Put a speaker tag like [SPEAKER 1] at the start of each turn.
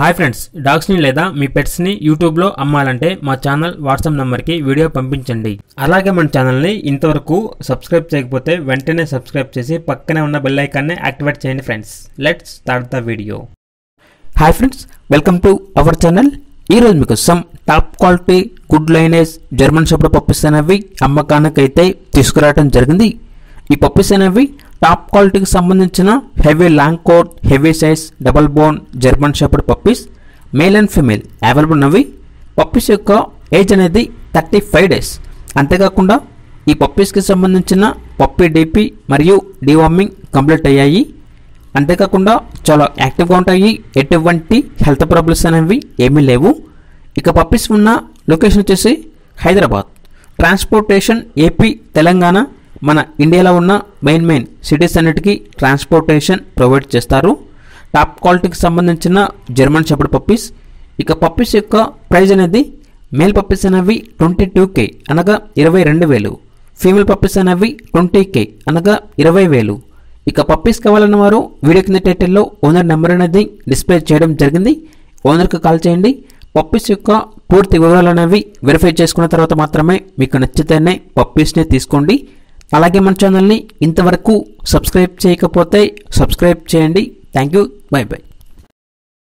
[SPEAKER 1] Hi friends డాగ్స్ని లేదా మీ పెట్స్ని యూట్యూబ్లో అమ్మాలంటే మా ఛానల్ వాట్సాప్ నెంబర్కి వీడియో పంపించండి. అలాగే మన ఛానల్ని ఇంతవరకు సబ్స్క్రైబ్ చేయకపోతే వెంటనే సబ్స్క్రైబ్ చేసి పక్కనే ఉన్న బెల్ ఐకాన్ని యాక్టివేట్ చేయండి friends. Let's start the video
[SPEAKER 2] hi friends welcome to our channel ఈరోజు మీకు some top quality good lineage German షాప్లో పప్పీస్ అనేవి అమ్మకానికైతే తీసుకురావడం జరిగింది. ఈ పప్పీస్ అనేవి టాప్ క్వాలిటీకి సంబంధించిన heavy long coat heavy size double bone German shepherd puppies male and female available ఉన్నవి. పప్పీస్ యొక్క ఏజ్ అనేది థర్టీ ఫైవ్ డేస్ అంతేకాకుండా ఈ పప్పీస్కి సంబంధించిన పప్పీ డీపీ మరియు డివార్మింగ్ కంప్లీట్ అయ్యాయి. అంతేకాకుండా చాలా యాక్టివ్గా ఉంటాయి. ఎటువంటి హెల్త్ ప్రాబ్లమ్స్ అనేవి ఏమీ లేవు. ఇక పప్పీస్ ఉన్న లొకేషన్ వచ్చేసి హైదరాబాద్. ట్రాన్స్పోర్టేషన్ ఏపీ తెలంగాణ మన ఇండియాలో ఉన్న మెయిన్ మెయిన్ సిటీస్ అన్నిటికీ ట్రాన్స్పోర్టేషన్ ప్రొవైడ్ చేస్తారు. టాప్ క్వాలిటీకి సంబంధించిన జర్మన్ షెపర్డ్ పప్పీస్. ఇక పప్పీస్ యొక్క ప్రైజ్ అనేది మేల్ పప్పీస్ అనేవి ట్వంటీ టూ కే అనగా ఇరవై రెండు వేలు. ఫీమేల్ పప్పీస్ అనేవి ట్వంటీ కే అనగా ఇరవై వేలు. ఇక పప్పీస్ కావాలన్న వారు వీడియో కింద టైటిల్లో ఓనర్ నెంబర్ అనేది డిస్ప్లే చేయడం జరిగింది. ఓనర్కి కాల్ చేయండి. పప్పీస్ యొక్క పూర్తి వివరాలు అనేవి వెరిఫై చేసుకున్న తర్వాత మాత్రమే మీకు నచ్చితేనే పప్పీస్ని తీసుకోండి. అలాగే మన ఛానల్ని ఇంతవరకు సబ్స్క్రైబ్ చేయకపోతే సబ్స్క్రైబ్ చేయండి. Thank you. Bye bye.